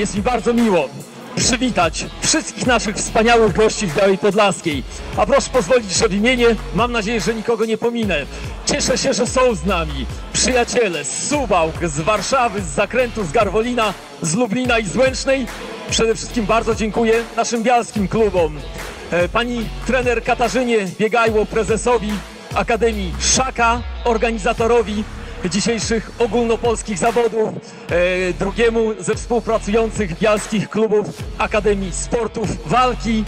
jest mi bardzo miło przywitać wszystkich naszych wspaniałych gości w Białej Podlaskiej. A proszę pozwolić, że w imieniu, mam nadzieję, że nikogo nie pominę. Cieszę się, że są z nami przyjaciele z Suwałk, z Warszawy, z Zakrętu, z Garwolina, z Lublina i z Łęcznej. Przede wszystkim bardzo dziękuję naszym bialskim klubom. E, Pani trener Katarzynie Biegajło, prezesowi Akademii Szaka, organizatorowi dzisiejszych ogólnopolskich zawodów, e, drugiemu ze współpracujących bialskich klubów Akademii Sportów Walki.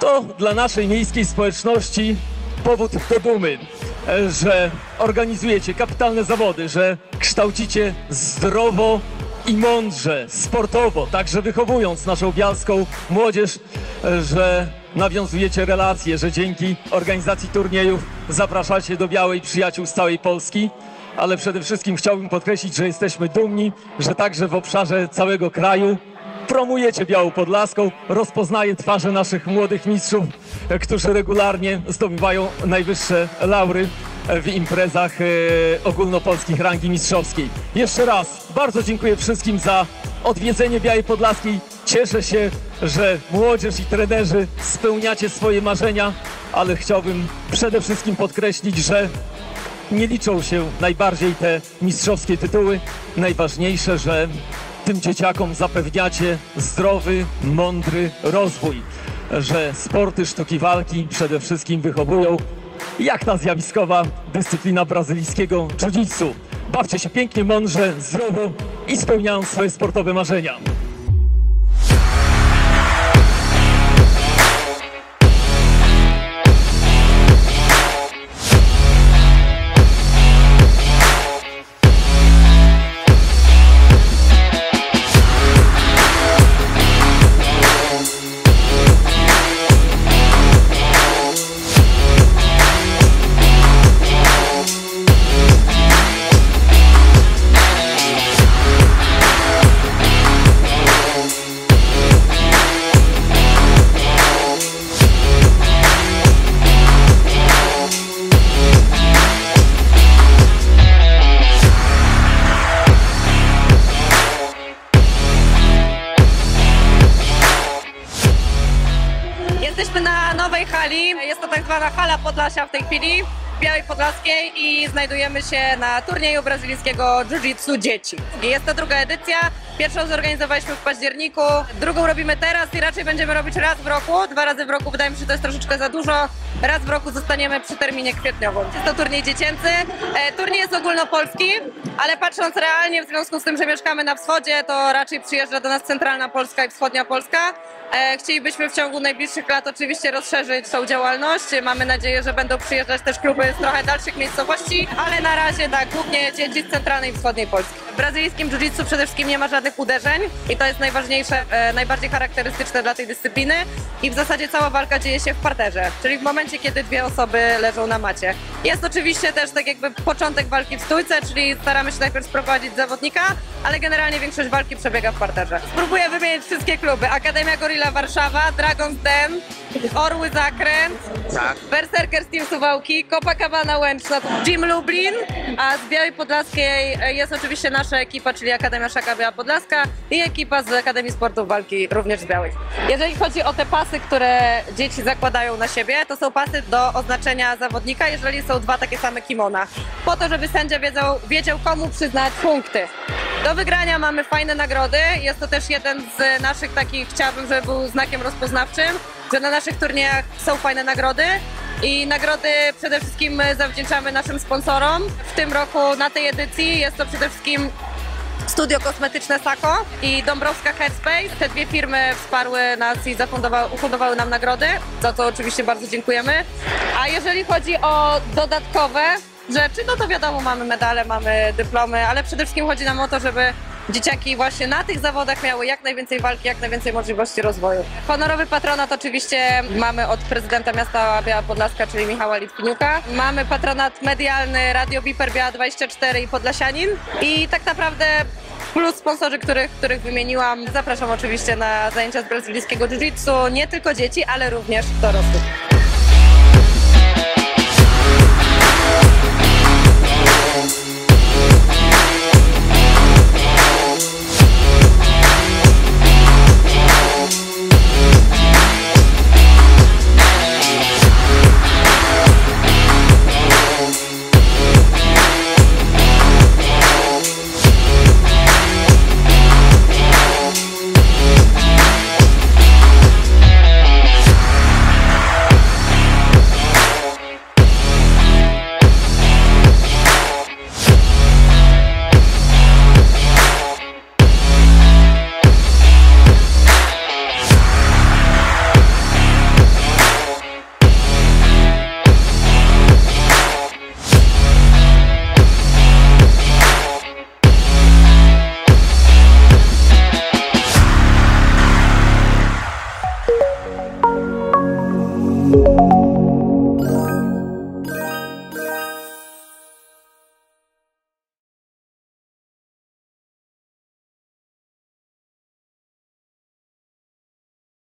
To dla naszej miejskiej społeczności powód do dumy, e, że organizujecie kapitalne zawody, że kształcicie zdrowo i mądrze, sportowo, także wychowując naszą bialską młodzież, e, że nawiązujecie relacje, że dzięki organizacji turniejów zapraszacie do Białej przyjaciół z całej Polski. Ale przede wszystkim chciałbym podkreślić, że jesteśmy dumni, że także w obszarze całego kraju promujecie Białą Podlaską, rozpoznaje twarze naszych młodych mistrzów, którzy regularnie zdobywają najwyższe laury w imprezach e, ogólnopolskich rangi mistrzowskiej. Jeszcze raz bardzo dziękuję wszystkim za odwiedzenie Białej Podlaskiej. Cieszę się, że młodzież i trenerzy spełniacie swoje marzenia, ale chciałbym przede wszystkim podkreślić, że nie liczą się najbardziej te mistrzowskie tytuły. Najważniejsze, że tym dzieciakom zapewniacie zdrowy, mądry rozwój, że sporty sztuki walki przede wszystkim wychowują jak ta zjawiskowa dyscyplina brazylijskiego jiu-jitsu. Bawcie się pięknie, mądrze, zdrowo i spełniając swoje sportowe marzenia. Zwana hala Podlasia w tej chwili, w Białej Podlaskiej i znajdujemy się na turnieju brazylijskiego Jiu-Jitsu dzieci. Jest to druga edycja. Pierwszą zorganizowaliśmy w październiku, drugą robimy teraz i raczej będziemy robić raz w roku. Dwa razy w roku wydaje mi się, że to jest troszeczkę za dużo. Raz w roku zostaniemy przy terminie kwietniowym. Jest to turniej dziecięcy. E, turniej jest ogólnopolski, ale patrząc realnie w związku z tym, że mieszkamy na wschodzie, to raczej przyjeżdża do nas centralna Polska i wschodnia Polska. E, Chcielibyśmy w ciągu najbliższych lat oczywiście rozszerzyć tą działalność. Mamy nadzieję, że będą przyjeżdżać też kluby z trochę dalszych miejscowości, ale na razie tak, głównie dzieci z centralnej i wschodniej Polski. W brazylijskim jiu-jitsu przede wszystkim nie ma żadnych uderzeń i to jest najważniejsze, e, najbardziej charakterystyczne dla tej dyscypliny i w zasadzie cała walka dzieje się w parterze, czyli w momencie, kiedy dwie osoby leżą na macie. Jest oczywiście też tak jakby początek walki w stójce, czyli staramy się najpierw sprowadzić zawodnika, ale generalnie większość walki przebiega w parterze. Spróbuję wymienić wszystkie kluby. Akademia Gorilla Warszawa, Dragon's Den, Orły Zakręt, Tak. Berserker Team Suwałki, Copacabana Łęczna, Gym Lublin, a z Białej Podlaskiej e, jest oczywiście nasza ekipa, czyli Akademia Szaka Biała Podlaska i ekipa z Akademii Sportów Walki również z Białej. Jeżeli chodzi o te pasy, które dzieci zakładają na siebie, to są pasy do oznaczenia zawodnika, jeżeli są dwa takie same kimona, po to, żeby sędzia wiedział, wiedział komu przyznać punkty. Do wygrania mamy fajne nagrody. Jest to też jeden z naszych takich, chciałabym, żeby był znakiem rozpoznawczym, że na naszych turniejach są fajne nagrody. I nagrody przede wszystkim zawdzięczamy naszym sponsorom. W tym roku na tej edycji jest to przede wszystkim Studio Kosmetyczne Sako i Dąbrowska Headspace. Te dwie firmy wsparły nas i ufundowały nam nagrody, za to oczywiście bardzo dziękujemy. A jeżeli chodzi o dodatkowe rzeczy, no to wiadomo, mamy medale, mamy dyplomy, ale przede wszystkim chodzi nam o to, żeby dzieciaki właśnie na tych zawodach miały jak najwięcej walki, jak najwięcej możliwości rozwoju. Honorowy patronat oczywiście mamy od prezydenta miasta Biała Podlaska, czyli Michała Litwiniuka. Mamy patronat medialny Radio Biper Biała 24 i Podlasianin i tak naprawdę plus sponsorzy, których, których wymieniłam. Zapraszam oczywiście na zajęcia z brazylijskiego jiu-jitsu, nie tylko dzieci, ale również dorosłych.